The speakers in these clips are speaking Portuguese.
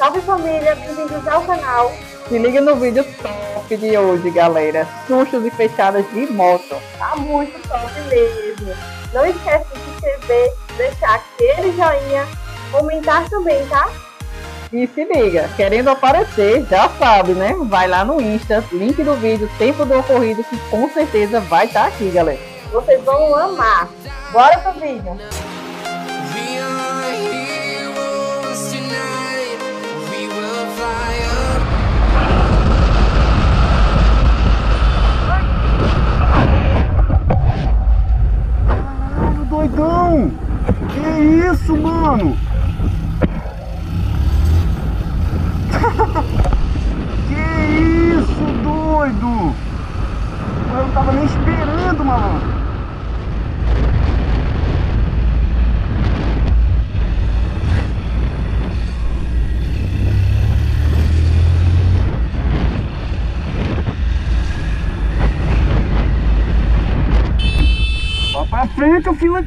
Salve família, bem-vindos ao canal. Se liga no vídeo top de hoje, galera. Sustos e fechadas de moto. Tá muito top mesmo. Não esquece de se inscrever, deixar aquele joinha, comentar também, tá? E se liga, querendo aparecer, já sabe, né? Vai lá no Insta, link do vídeo, tempo do ocorrido, que com certeza vai estar tá aqui, galera. Vocês vão amar. Bora pro vídeo. Doidão! Que isso, mano? que isso, doido? Eu não tava nem esperando, malandro. Frente, o filho.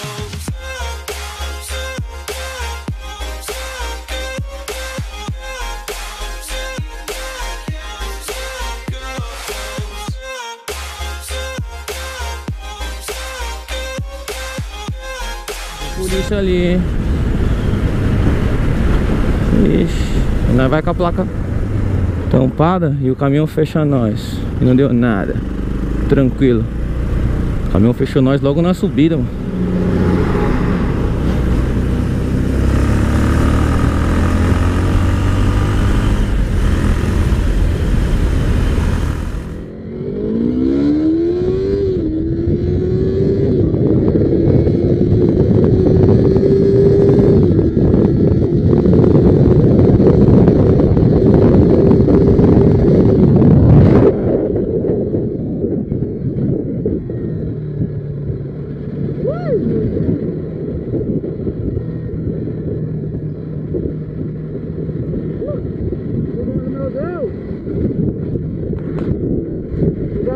isso ali, Ixi. Nós vai com a placa tampada e o caminhão fecha nós. E não deu nada. Tranquilo. O caminhão fechou nós logo na subida, mano.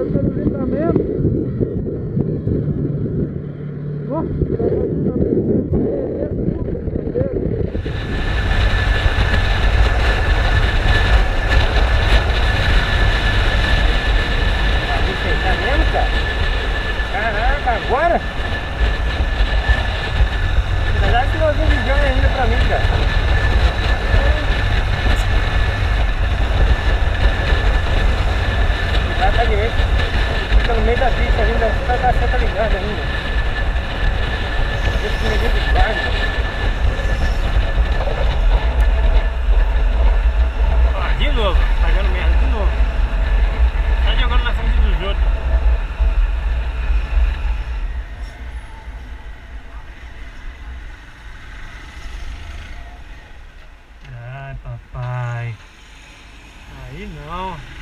Deus é pelo livramento. Nossa, Caraca, agora? Já tirou um milhão ainda pra mim, cara tá no meio da pista ainda, tá, tá, tá, tá ligado ainda. Esse meio é de guarda. Ah, de novo, tá pagando merda de novo. Tá jogando na frente dos outros. Ai papai. Aí não.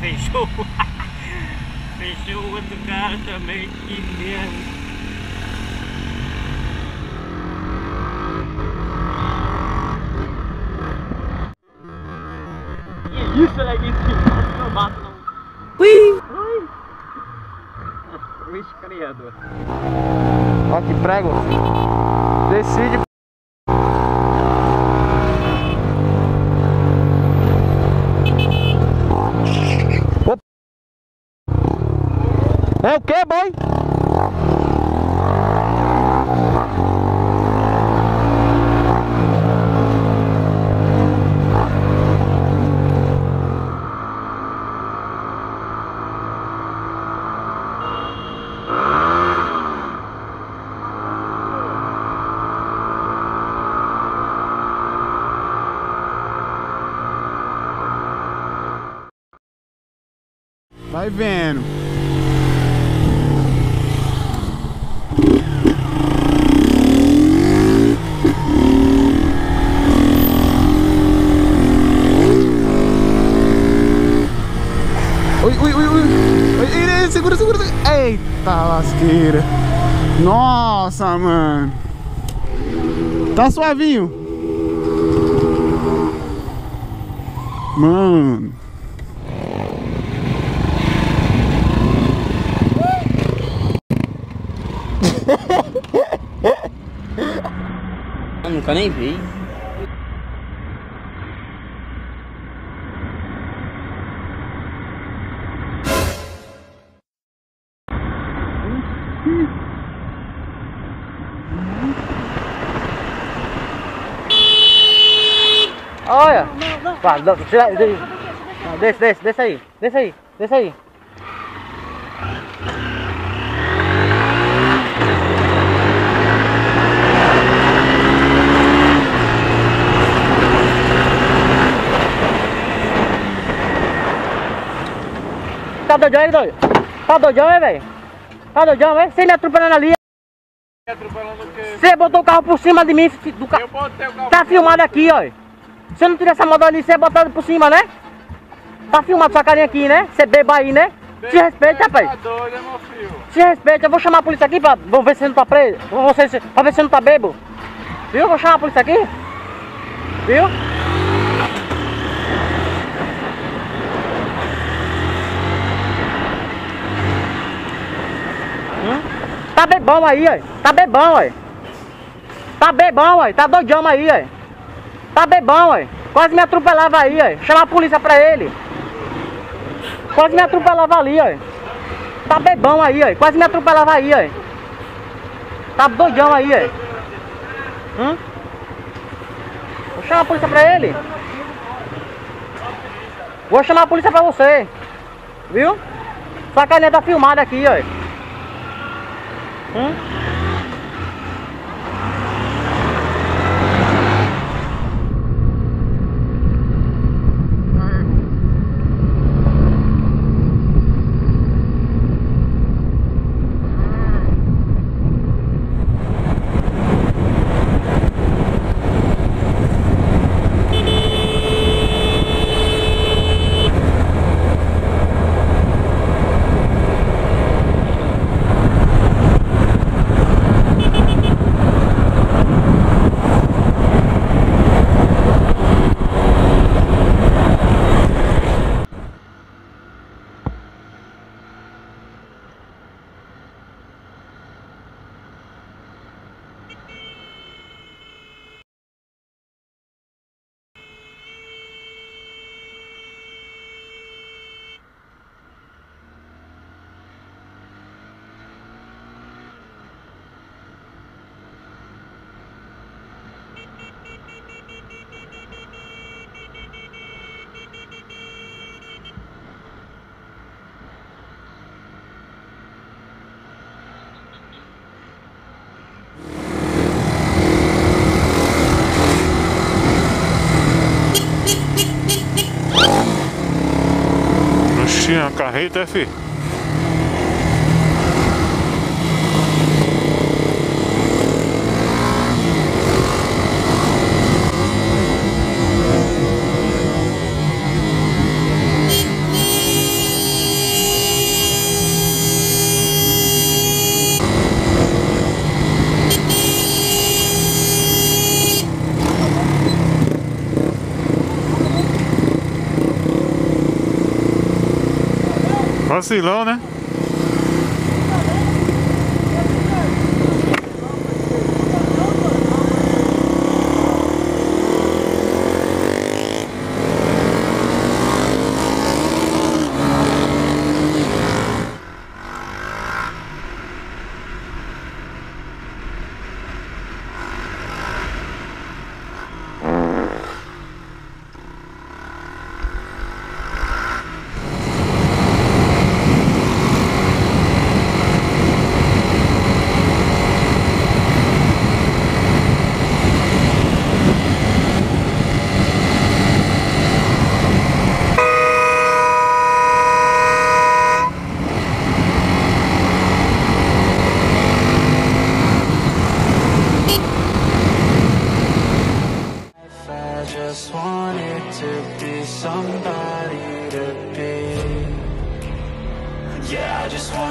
Fechou. Fechou o outro cara também. Que merda. Que isso, né? Que não mato não. Ui! Ui! Vixe, criador. Ó que prego. Decide É o que, boy? Vai vendo. Ui, ui, ui, ui. Segura, segura, segura. Eita lasqueira. Nossa, mano. Tá suavinho. Mano. Nunca nem vi. Olha! Vai, não, tira, deixa, não, desce, desce, desce aí, desce aí, desce aí. Tá doidão aí, doido? Tá doidão, hein, velho? Tá doidão, hein? Você me atropelando ali. Você botou o carro por cima de mim. Do ca... Eu. Tá filmado aqui, ó. Se não tivesse essa moda ali, você ia botar por cima, né? Tá filmado sua carinha aqui, né? Você beba aí, né? Se respeita, rapaz. Tá doido, hein, meu filho? Se respeita. Eu vou chamar a polícia aqui pra vou ver se você não tá preso. Vou ver se, pra ver se você não tá bebo. Viu? Vou chamar a polícia aqui. Viu? Tá bebão aí, ó. Tá bebão, ó. Tá bebão, ó. Tá doidão aí, ó. Tá bebão, ó. Quase me atropelava aí, ó. Chama a polícia pra ele. Quase me atropelava ali, ó. Tá bebão aí, ó. Quase me atropelava aí, ó. Tá doidão aí, ó. Hum? Vou chamar a polícia pra ele. Vou chamar a polícia pra você. Viu? Sua carinha tá filmada aqui, ó. Hum? Oxi, a carreta é, filho. Vacilão, né?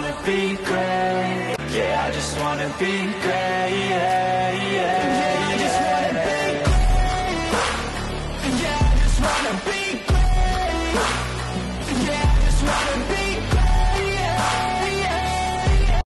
wanna be great. Yeah, I just wanna be great. Yeah, yeah.